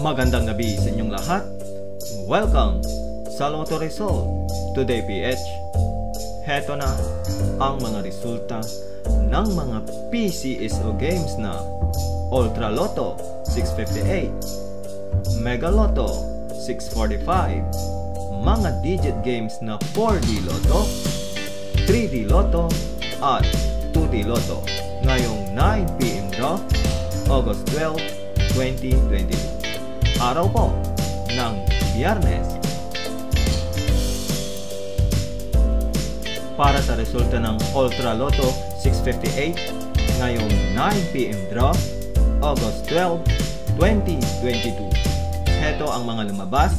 Magandang gabi sa inyong lahat. Welcome sa Lotto Result Today PH. Heto na ang mga resulta ng mga PCSO games na Ultra Lotto 658, Mega Lotto 645, mga digit games na 4D Lotto, 3D Lotto at 2D Lotto ngayong 9pm draw August 12, 2022 araw po ng Biyernes. Para sa resulta ng Ultra Lotto 658 ngayong 9pm draw, August 12, 2022. Heto ang mga lumabas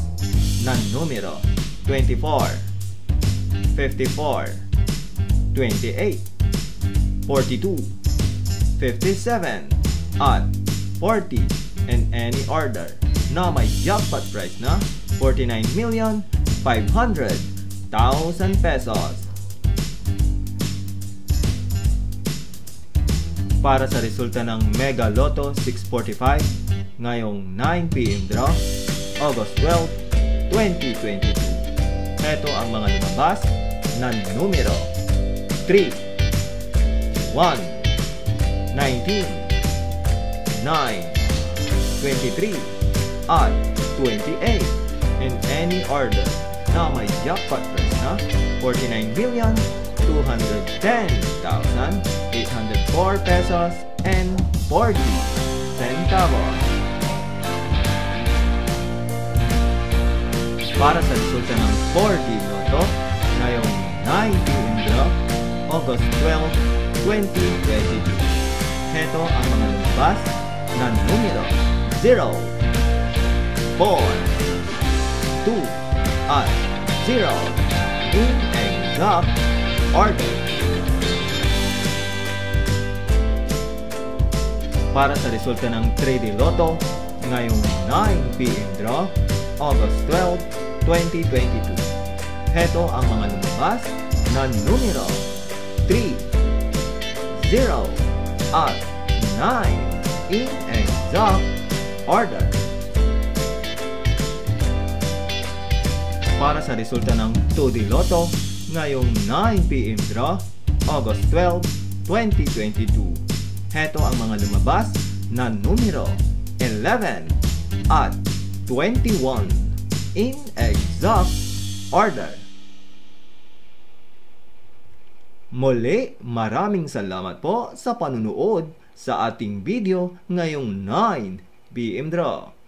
na numero 24, 54, 28, 42, 57, at 40 in any order na may jackpot price na 49,500,000 pesos. Para sa resulta ng Mega Lotto 645 ngayong 9pm draw, August 12, 2022. Ito ang mga lumabas na numero 3, 1, 19, 9, 23, at 28 in any order na may jackpot price na 49,210,804 pesos and 40 centavos. Para sa resulta ng 4D Lotto ngayong 9pm draw, August 12, 2022. Heto ang mga lumabas na numero 0, 4, 2, at 0 in exact order. Para sa resulta ng 3D Lotto ngayong 9pm draw, August 12, 2022. Heto ang mga lumabas na numero 3, 0, at 9 in exact order. Para sa resulta ng 2D Lotto ngayong 9pm draw, August 12, 2022. Heto ang mga lumabas na numero 11 at 21 in exact order. Muli, maraming salamat po sa panunood sa ating video ngayong 9 PM Draw.